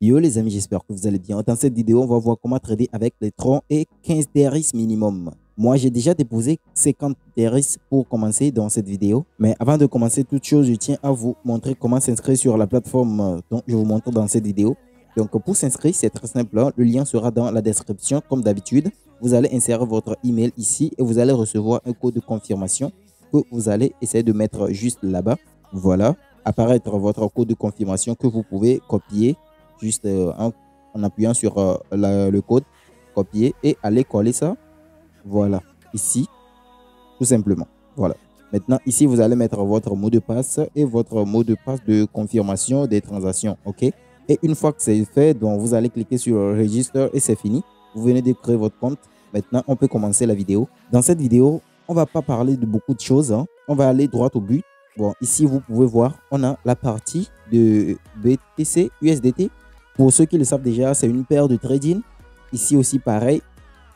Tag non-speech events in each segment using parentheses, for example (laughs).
Yo les amis, j'espère que vous allez bien. Dans cette vidéo, on va voir comment trader avec les troncs et 15 DRS minimum. Moi, j'ai déjà déposé 50 DRS pour commencer dans cette vidéo. Mais avant de commencer toute chose, je tiens à vous montrer comment s'inscrire sur la plateforme dont je vous montre dans cette vidéo. Donc, pour s'inscrire, c'est très simple. Hein. Le lien sera dans la description, comme d'habitude. Vous allez insérer votre email ici et vous allez recevoir un code de confirmation que vous allez essayer de mettre juste là-bas. Voilà, apparaître votre code de confirmation que vous pouvez copier juste euh, en, appuyant sur euh, le code, copier et aller coller ça. Voilà, ici, tout simplement. Voilà. Maintenant, ici, vous allez mettre votre mot de passe et votre mot de passe de confirmation des transactions. OK? Et une fois que c'est fait, vous allez cliquer sur Register et c'est fini. Vous venez de créer votre compte. Maintenant, on peut commencer la vidéo. Dans cette vidéo, on va pas parler de beaucoup de choses. Hein. On va aller droit au but. Bon, ici, vous pouvez voir, on a la partie de BTC USDT pour ceux qui le savent déjà, c'est une paire de trading. Ici aussi, pareil.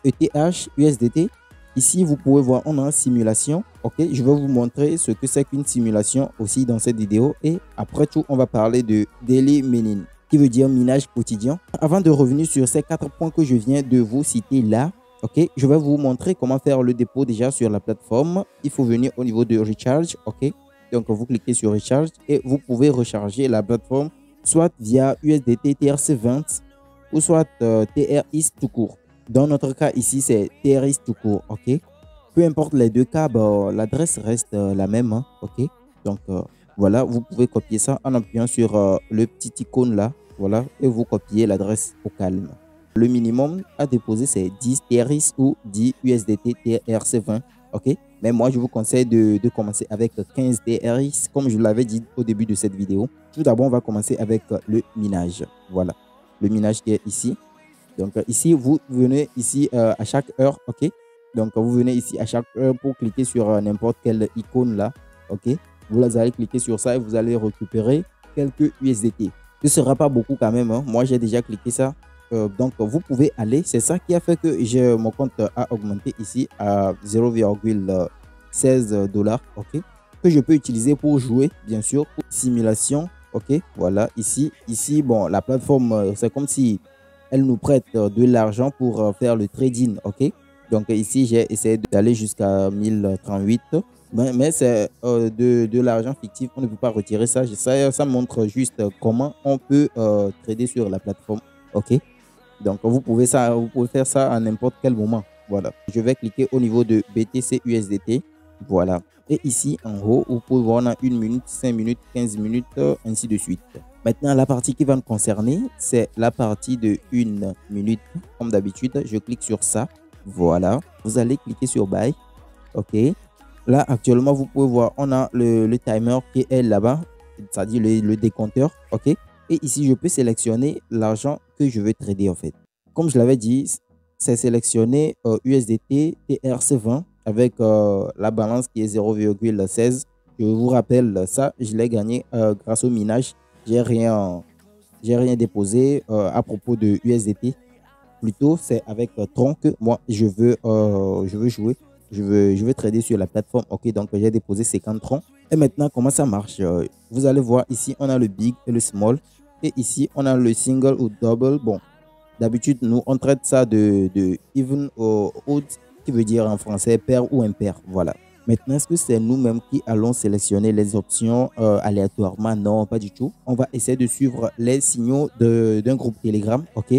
ETH, USDT. Ici, vous pouvez voir, on a une simulation. OK, je vais vous montrer ce que c'est qu'une simulation aussi dans cette vidéo. Et après tout, on va parler de daily mining, qui veut dire minage quotidien. Avant de revenir sur ces quatre points que je viens de vous citer là, OK, je vais vous montrer comment faire le dépôt déjà sur la plateforme. Il faut venir au niveau de recharge. OK, donc vous cliquez sur recharge et vous pouvez recharger la plateforme soit via USDT TRC20 ou soit euh, TRIS tout court. Dans notre cas ici, c'est TRIS tout court, ok? Peu importe les deux cas, bah, l'adresse reste euh, la même, hein, ok? Donc euh, voilà, vous pouvez copier ça en appuyant sur le petit icône là, voilà, et vous copiez l'adresse au calme. Le minimum à déposer, c'est 10 TRIS ou 10 USDT TRC20, ok? Mais moi, je vous conseille de, commencer avec 15 DRX, comme je l'avais dit au début de cette vidéo. Tout d'abord, on va commencer avec le minage. Voilà, le minage qui est ici. Donc ici, vous venez ici euh, à chaque heure, ok? Donc vous venez ici à chaque heure pour cliquer sur euh, n'importe quelle icône là, ok? Vous allez cliquer sur ça et vous allez récupérer quelques USDT. Ce ne sera pas beaucoup quand même. Hein. Moi, j'ai déjà cliqué ça. Euh, donc, vous pouvez aller. C'est ça qui a fait que mon compte a augmenté ici à 0,16 dollars. OK. Que je peux utiliser pour jouer, bien sûr, pour simulation. OK. Voilà. Ici, ici, bon, la plateforme, euh, c'est comme si elle nous prête euh, de l'argent pour faire le trading. OK. Donc, ici, j'ai essayé d'aller jusqu'à 1038 mais, c'est de, de l'argent fictif. On ne peut pas retirer ça. Ça, ça montre juste comment on peut trader sur la plateforme. OK. Donc, vous pouvez, ça, vous pouvez faire ça à n'importe quel moment. Voilà. Je vais cliquer au niveau de BTC USDT. Voilà. Et ici, en haut, vous pouvez voir, a 1 minute, 5 minutes, 15 minutes, ainsi de suite. Maintenant, la partie qui va nous concerner, c'est la partie de 1 minute. Comme d'habitude, je clique sur ça. Voilà. Vous allez cliquer sur Buy. OK. Là, actuellement, vous pouvez voir, on a le, timer qui est là-bas, c'est-à-dire le décompteur. OK. Et ici, je peux sélectionner l'argent que je veux trader en fait. Comme je l'avais dit, c'est sélectionner USDT TRC20 avec euh, la balance qui est 0,16. Je vous rappelle, ça, je l'ai gagné euh, grâce au minage. J'ai rien, j'ai rien déposé euh, à propos de USDT. Plutôt, c'est avec Tron que moi, je veux, je veux jouer. Je veux, je veux trader sur la plateforme. OK, donc j'ai déposé 50 Tron. Et maintenant, comment ça marche Vous allez voir ici, on a le big et le small. Et ici, on a le single ou double. Bon, d'habitude, nous, on traite ça de, even ou odd, qui veut dire en français pair ou impair. Voilà. Maintenant, est-ce que c'est nous-mêmes qui allons sélectionner les options euh, aléatoirement? Non, pas du tout. On va essayer de suivre les signaux d'un groupe Telegram. OK?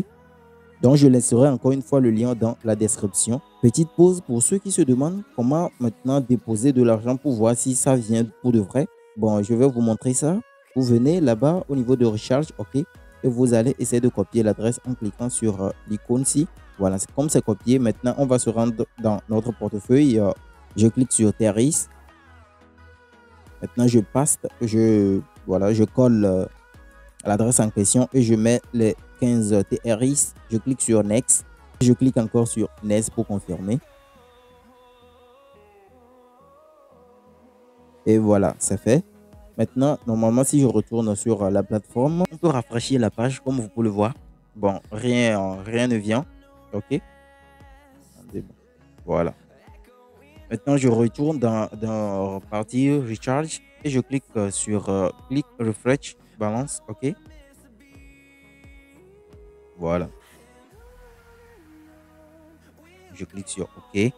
Donc, je laisserai encore une fois le lien dans la description. Petite pause pour ceux qui se demandent comment maintenant déposer de l'argent pour voir si ça vient pour de vrai. Bon, je vais vous montrer ça. Vous venez là-bas au niveau de recharge, OK, et vous allez essayer de copier l'adresse en cliquant sur euh, l'icône-ci. Voilà, comme c'est copié, maintenant on va se rendre dans notre portefeuille. Euh, je clique sur Terris. Maintenant, je passe, je, voilà, je colle euh, l'adresse en question et je mets les 15 TRIS. Je clique sur Next. Je clique encore sur Next pour confirmer. Et voilà, c'est fait. Maintenant, normalement, si je retourne sur euh, la plateforme, on peut rafraîchir la page comme vous pouvez le voir. Bon, rien, rien ne vient. OK Voilà. Maintenant, je retourne dans, dans partie Recharge et je clique euh, sur euh, Click Refresh Balance. OK Voilà. Je clique sur OK. Et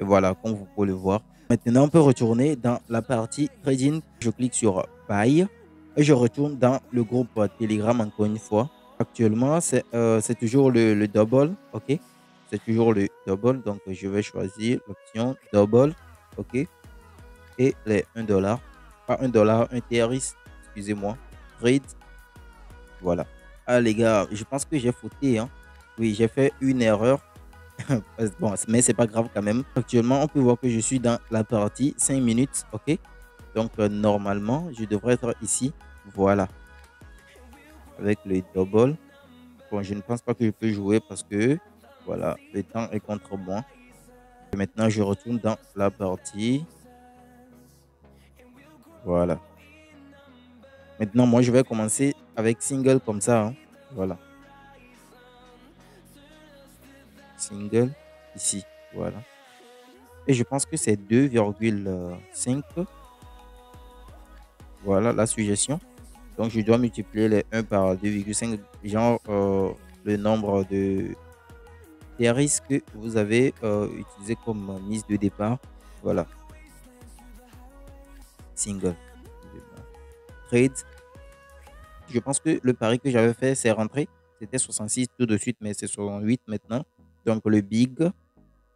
voilà, comme vous pouvez le voir. Maintenant, on peut retourner dans la partie trading. Je clique sur Buy et je retourne dans le groupe Telegram encore une fois. Actuellement, c'est euh, toujours le, le, double. OK? C'est toujours le double. Donc, je vais choisir l'option double. OK? Et les 1 dollar. Pas 1 dollar, un TRX. Excusez-moi. Trade. Voilà. Ah, les gars, je pense que j'ai fauté. Hein. Oui, j'ai fait une erreur. (laughs) bon, mais c'est pas grave quand même. Actuellement, on peut voir que je suis dans la partie 5 minutes. OK? Donc, euh, normalement, je devrais être ici. Voilà. Avec le double. Bon, je ne pense pas que je peux jouer parce que, voilà, le temps est contre moi. Maintenant, je retourne dans la partie. Voilà. Maintenant, moi, je vais commencer avec single comme ça. Hein. Voilà. Single ici. Voilà. Et je pense que c'est 2,5. Voilà la suggestion. Donc, je dois multiplier les 1 par 2,5, genre euh, le nombre de des risques que vous avez euh, utilisé comme mise de départ. Voilà. Single. Trade. Je pense que le pari que j'avais fait, c'est rentré. C'était 66 tout de suite, mais c'est 68 maintenant. Donc le big,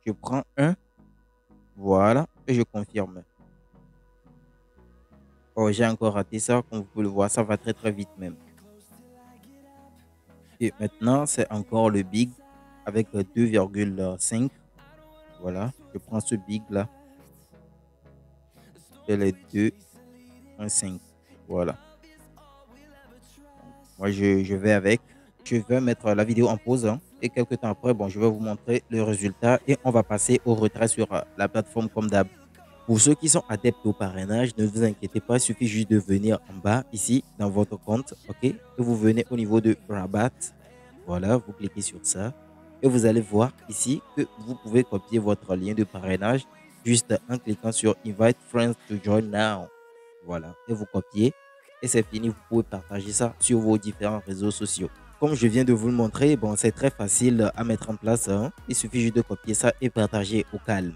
je prends un. Voilà. Et je confirme. Oh, j'ai encore raté ça. Comme vous pouvez le voir, ça va très très vite même. Et maintenant, c'est encore le big avec 2,5. Voilà. Je prends ce big là. Et les 2,5. Voilà. Moi, je, vais avec. Je vais mettre la vidéo en pause. Hein. Et quelques temps après, bon, je vais vous montrer le résultat. Et on va passer au retrait sur euh, la plateforme comme d'hab. Pour ceux qui sont adeptes au parrainage, ne vous inquiétez pas, il suffit juste de venir en bas ici dans votre compte, ok? Et vous venez au niveau de Rabat, voilà, vous cliquez sur ça et vous allez voir ici que vous pouvez copier votre lien de parrainage juste en cliquant sur Invite Friends to Join Now. Voilà, et vous copiez et c'est fini, vous pouvez partager ça sur vos différents réseaux sociaux. Comme je viens de vous le montrer, bon, c'est très facile à mettre en place. Hein. Il suffit juste de copier ça et partager au calme.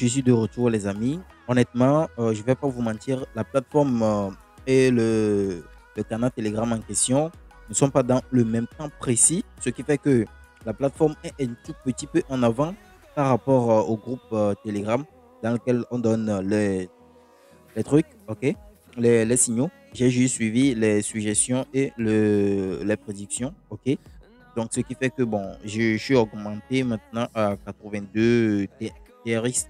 Je suis de retour, les amis. Honnêtement, euh, je ne vais pas vous mentir, la plateforme euh, et le, canal Telegram en question ne sont pas dans le même temps précis, ce qui fait que la plateforme est un tout petit peu en avant par rapport euh, au groupe Telegram dans lequel on donne les, les trucs, ok, les, signaux. J'ai juste suivi les suggestions et le, les prédictions, ok? Donc, ce qui fait que, bon, je, suis augmenté maintenant à 82 TRX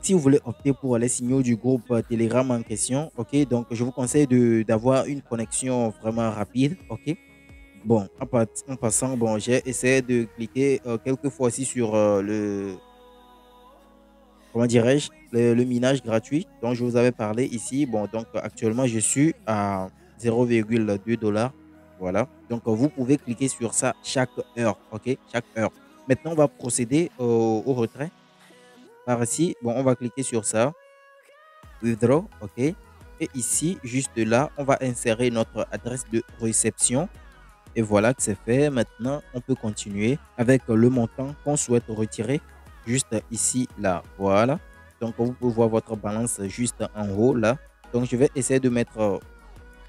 si vous voulez opter pour les signaux du groupe Telegram en question, ok, donc je vous conseille d'avoir une connexion vraiment rapide, ok? Bon, en, passant, bon, j'ai essayé de cliquer euh, quelques fois aussi sur euh, le, comment dirais-je, le, minage gratuit dont je vous avais parlé ici. Bon, donc actuellement, je suis à 0,2 dollars. Voilà. Donc, vous pouvez cliquer sur ça chaque heure, ok, chaque heure. Maintenant, on va procéder au retrait par ici, bon, on va cliquer sur ça. Withdraw, OK? Et ici, juste là, on va insérer notre adresse de réception. Et voilà que c'est fait. Maintenant, on peut continuer avec le montant qu'on souhaite retirer. Juste ici, là. Voilà. Donc, vous pouvez voir votre balance juste en haut, là. Donc, je vais essayer de mettre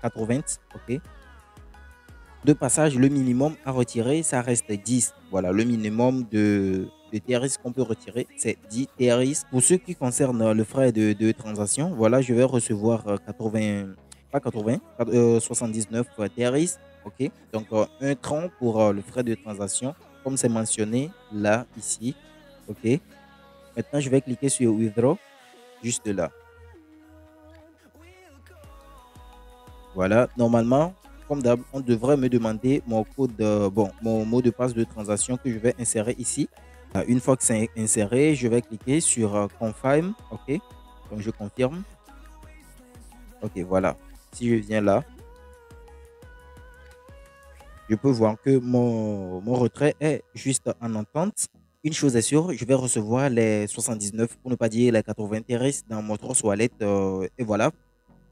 80. OK? De passage, le minimum à retirer, ça reste 10. Voilà, le minimum de de TRS qu'on peut retirer, c'est 10 TRS. Pour ce qui concerne le frais de, transaction, voilà, je vais recevoir 80, euh, pas 80, 79 TRS. OK, donc euh, un tronc pour euh, le frais de transaction, comme c'est mentionné là, ici. OK, maintenant je vais cliquer sur Withdraw, juste là. Voilà, normalement, comme d'hab, on devrait me demander mon code, bon, mon mot de passe de transaction que je vais insérer ici. Euh, une fois que c'est inséré, je vais cliquer sur euh, Confirm. OK? Donc, je confirme. OK, voilà. Si je viens là, je peux voir que mon, mon retrait est juste en entente. Une chose est sûre, je vais recevoir les 79, pour ne pas dire les 80 intérêts dans mon trust wallet. Euh, et voilà,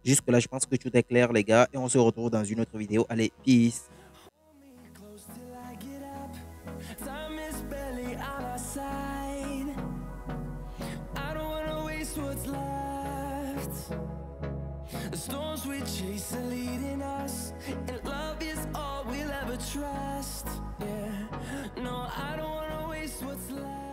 Jusque là, je pense que tout est clair, les gars. Et on se retrouve dans une autre vidéo. Allez, peace. what's left